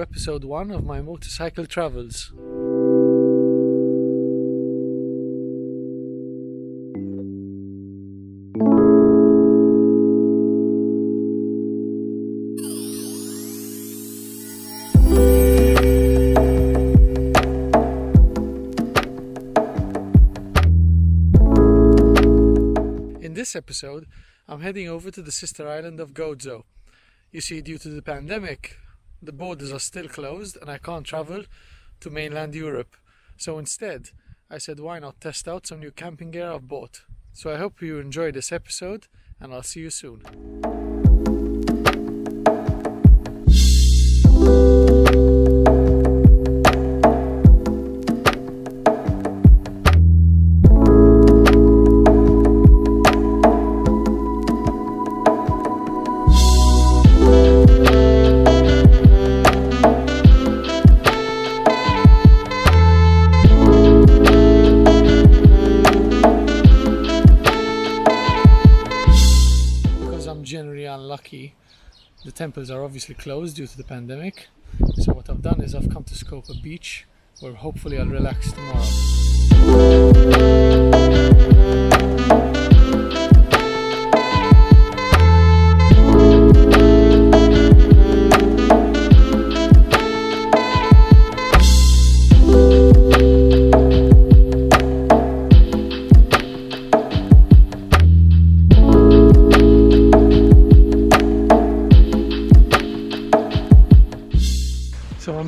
Episode 1 of my motorcycle travels. In this episode, I'm heading over to the sister island of Gozo. You see, due to the pandemic, the borders are still closed and I can't travel to mainland Europe. So instead, I said, why not test out some new camping gear I've bought? So I hope you enjoy this episode and I'll see you soon. Generally unlucky, the temples are obviously closed due to the pandemic. So what I've done is I've come to scope a beach where hopefully I'll relax tomorrow.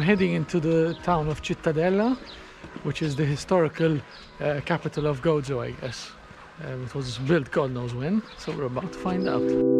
Heading into the town of Cittadella, which is the historical uh, capital of Gozo, I guess. Um, it was built God knows when, so we're about to find out.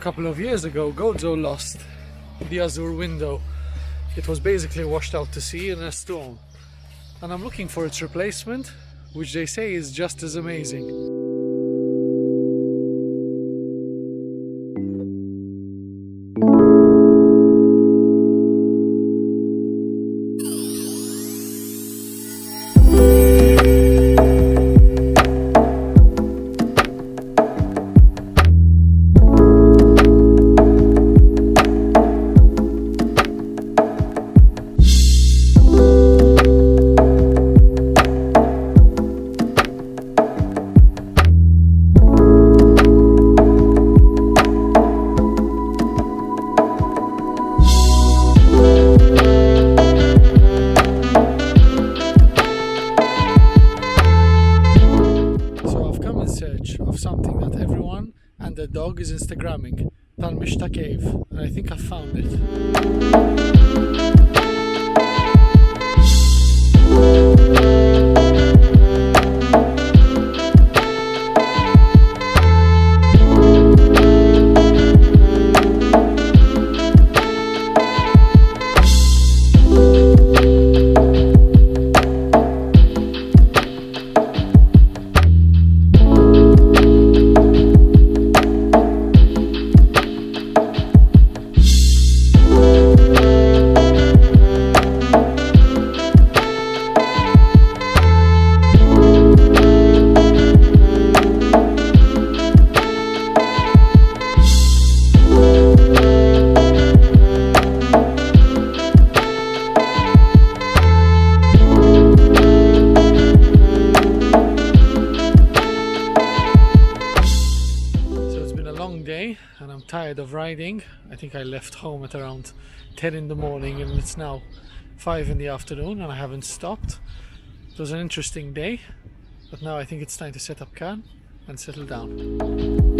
Couple of years ago, Gozo lost the Azure window. It was basically washed out to sea in a storm. And I'm looking for its replacement, which they say is just as amazing. Of something that everyone and the dog is Instagramming. Tal-Mixta Cave. And I think I found it. And I'm tired of riding. I think I left home at around 10 in the morning and it's now 5 in the afternoon and I haven't stopped. It was an interesting day, but now I think it's time to set up camp and settle down.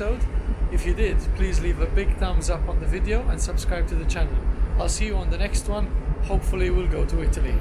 episode. If you did, please leave a big thumbs up on the video and subscribe to the channel. I'll see you on the next one. Hopefully we'll go to Italy.